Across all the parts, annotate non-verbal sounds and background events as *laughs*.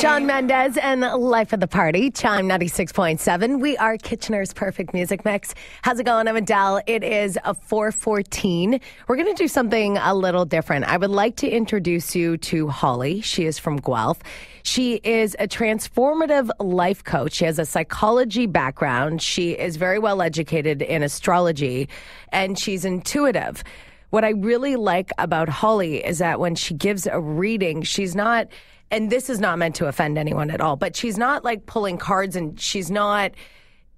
Shawn Mendes and Life of the Party, CHYM 96.7. We are Kitchener's Perfect Music Mix. How's it going? I'm Adele. It is a 414. We're going to do something a little different. I would like to introduce you to Holly. She is from Guelph. She is a transformative life coach. She has a psychology background. She is very well educated in astrology and she's intuitive. What I really like about Holly is that when she gives a reading, she's not, and this is not meant to offend anyone at all, but she's not like pulling cards and she's not,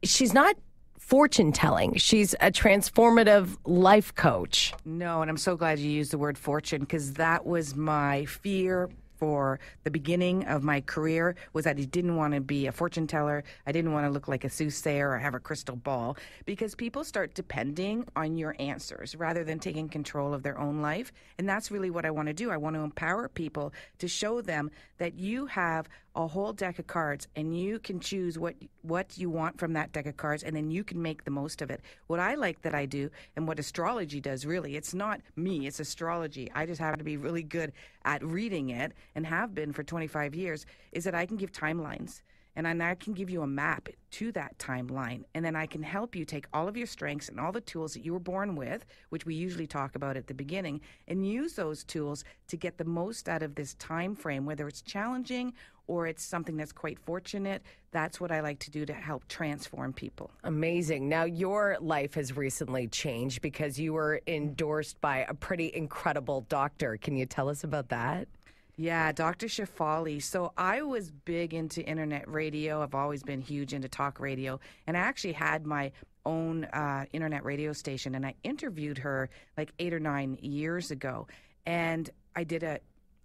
she's not fortune telling. She's a transformative life coach. No, and I'm so glad you used the word fortune because that was my fear for the beginning of my career was that I didn't want to be a fortune teller. I didn't want to look like a soothsayer or have a crystal ball because people start depending on your answers rather than taking control of their own life. And that's really what I want to do. I want to empower people to show them that you have a whole deck of cards and you can choose what what you want from that deck of cards and then you can make the most of it. What I like that I do and what astrology does really, it's not me, it's astrology. I just happen to be really good at reading it and have been for 25 years is that I can give timelines and I can give you a map to that timeline. And then I can help you take all of your strengths and all the tools that you were born with, which we usually talk about at the beginning, and use those tools to get the most out of this time frame, whether it's challenging or it's something that's quite fortunate. That's what I like to do to help transform people. Amazing. Now, your life has recently changed because you were endorsed by a pretty incredible doctor. Can you tell us about that? Yeah, Dr. Shefali. So I was big into internet radio. I've always been huge into talk radio. And I actually had my own uh, internet radio station. And I interviewed her like eight or nine years ago. And I did a,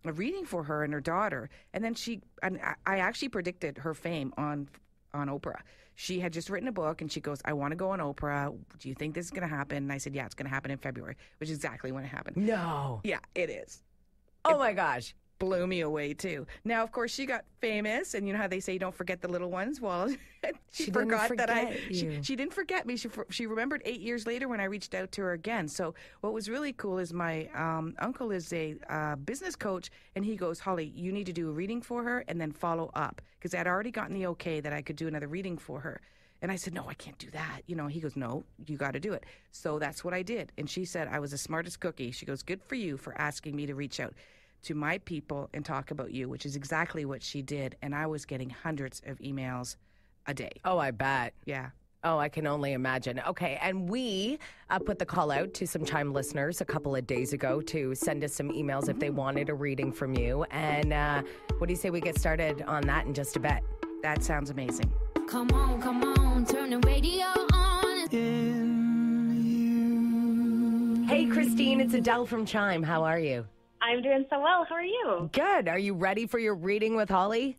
a reading for her and her daughter. And then she, and I actually predicted her fame on on Oprah. She had just written a book and she goes, I want to go on Oprah. Do you think this is going to happen? And I said, Yeah, it's going to happen in February, which is exactly when it happened. No. Yeah, it is. Oh It- my gosh. Blew me away too. Now, of course, she got famous, and you know how they say don't forget the little ones. Well, *laughs* she, She forgot that I. She, she didn't forget me. She she remembered eight years later when I reached out to her again. So what was really cool is my um, uncle is a uh, business coach, and he goes, Holly, you need to do a reading for her and then follow up because I'd already gotten the okay that I could do another reading for her. And I said, No, I can't do that. You know, he goes, No, you got to do it. So that's what I did. And she said, I was the smartest cookie. She goes, Good for you for asking me to reach out to my people and talk about you, which is exactly what she did. And I was getting hundreds of emails a day. Oh, I bet. Yeah. Oh, I can only imagine. Okay, and we uh, put the call out to some CHYM listeners a couple of days ago to send us some emails if they wanted a reading from you. And uh, what do you say we get started on that in just a bit? That sounds amazing. Come on, come on, turn the radio on. Hey, Christine, it's Adele from CHYM. How are you? I'm doing so well. How are you? Good. Are you ready for your reading with Holly?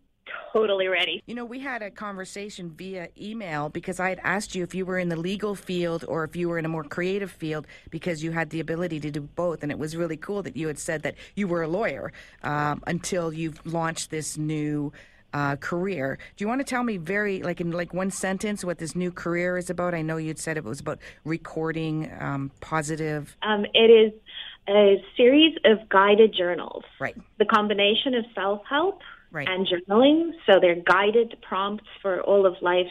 Totally ready. You know, we had a conversation via email because I had asked you if you were in the legal field or if you were in a more creative field because you had the ability to do both. And it was really cool that you had said that you were a lawyer um, until you've launched this new uh, career. Do you want to tell me very, like in like one sentence, what this new career is about? I know you'd said it was about recording um, positive. Um, it is a series of guided journals. Right. The combination of self help Right. and journaling. So they're guided prompts for all of life's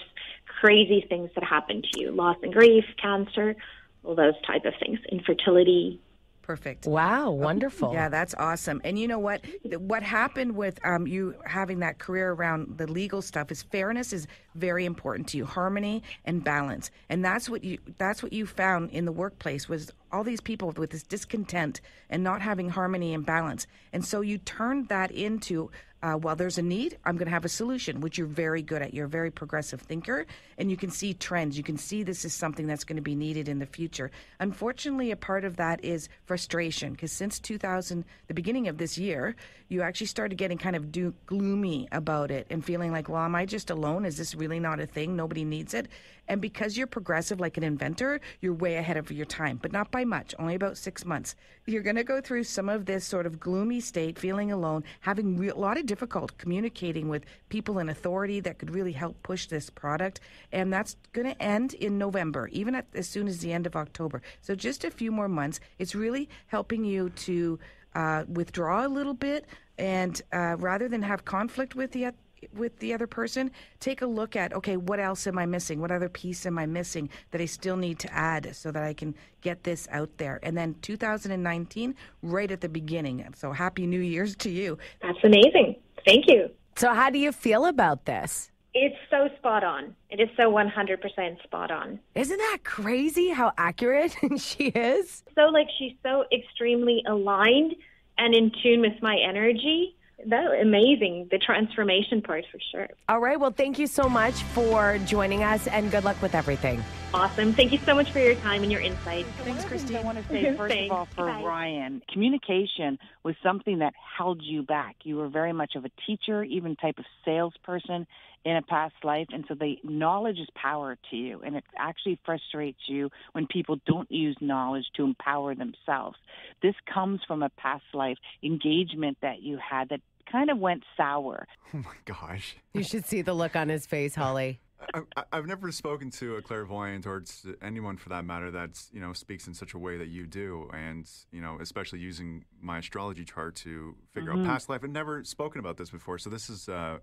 crazy things that happen to you loss and grief, cancer, all those type of things, infertility. Perfect. Wow, wonderful. Yeah, that's awesome. And you know what? What happened with um, you having that career around the legal stuff is fairness is very important to you, harmony and balance, and that's what you that's what you found in the workplace was all these people with this discontent and not having harmony and balance, and so you turned that into. Uh, while there's a need, I'm going to have a solution, which you're very good at. You're a very progressive thinker, and you can see trends. You can see this is something that's going to be needed in the future. Unfortunately, a part of that is frustration because since 2000, the beginning of this year, you actually started getting kind of do- gloomy about it and feeling like, well, am I just alone? Is this really not a thing? Nobody needs it. And because you're progressive like an inventor, you're way ahead of your time, but not by much, only about six months. You're going to go through some of this sort of gloomy state, feeling alone, having re- a lot of difficulty communicating with people in authority that could really help push this product. And that's going to end in November, even at, as soon as the end of October. So just a few more months. It's really helping you to uh, withdraw a little bit, and uh, rather than have conflict with the with the other person, take a look at okay, what else am I missing? What other piece am I missing that I still need to add so that I can get this out there? And then 2019, right at the beginning. So happy New Year's to you. That's amazing. Thank you. So, how do you feel about this? It's so spot on. It is so 100% spot on. Isn't that crazy how accurate *laughs* she is? So, like, she's so extremely aligned and in tune with my energy. That amazing. The transformation part for sure. All right. Well, thank you so much for joining us and good luck with everything. Awesome. Thank you so much for your time and your insight. Thanks, Christine. I want to say, *laughs* first Thanks. of all, for Bye. Ryan, communication was something that held you back. You were very much of a teacher, even type of salesperson in a past life. And so the knowledge is power to you. And it actually frustrates you when people don't use knowledge to empower themselves. This comes from a past life engagement that you had that kind of went sour. *laughs* Oh my gosh. You should see the look on his face, Holly. *laughs* I, I- I've never spoken to a clairvoyant or to anyone for that matter that you know speaks in such a way that you do, and you know especially using my astrology chart to figure out past life. I've never spoken about this before, so this is uh,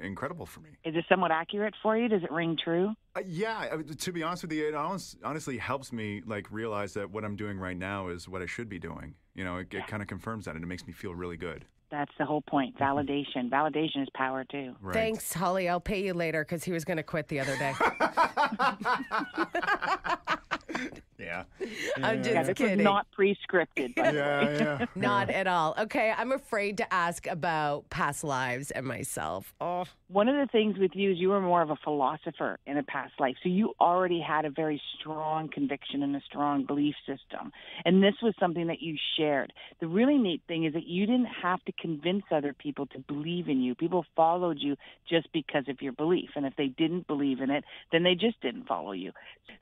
incredible for me. Is it somewhat accurate for you? Does it ring true? Uh, yeah, I, to be honest with you, it honest, honestly helps me like realize that what I'm doing right now is what I should be doing. You know, it, it kind of confirms that, and it makes me feel really good. That's the whole point. Mm-hmm. Validation. Validation is power too. Right. Thanks, Holly. I'll pay you later because he was going to quit the other day. *laughs* *laughs* Yeah. *laughs* I'm Yeah, just this kidding. was not pre-scripted. by the way. Yeah, yeah. *laughs* Not at all. Okay, I'm afraid to ask about past lives and myself. Oh, One of the things with you is you were more of a philosopher in a past life. So you already had a very strong conviction and a strong belief system. And this was something that you shared. The really neat thing is that you didn't have to convince other people to believe in you. People followed you just because of your belief. And if they didn't believe in it, then they just didn't follow you.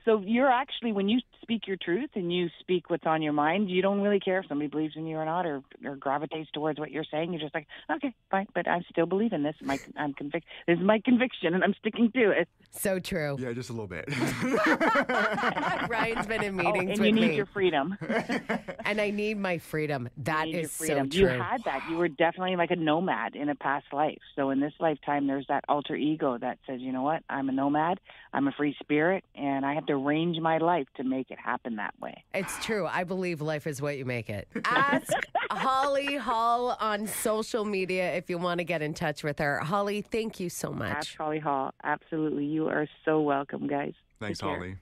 So you're actually, when you speak your truth and you speak what's on your mind, you don't really care if somebody believes in you or not or, or gravitates towards what you're saying. You're just like, okay, fine, but I still believe in this. My, I'm convic- This is my conviction, and I'm sticking to it. so true. Yeah, just a little bit. *laughs* Ryan's been in meetings Oh, meetings and you need me, your freedom. *laughs* and I need my freedom. That You need your so true. You had that. You were definitely like a nomad in a past life. So in this lifetime, there's that alter ego that says, you know what? I'm a nomad. I'm a free spirit, and I have to arrange my life to make it happen that way. It's true. I believe life is what you make it. *laughs* Ask Holly Hall on social media if you want to get in touch with her. Holly, thank you so much. Ask Holly Hall. Absolutely. You are so welcome, guys. Thanks, Take care. Holly.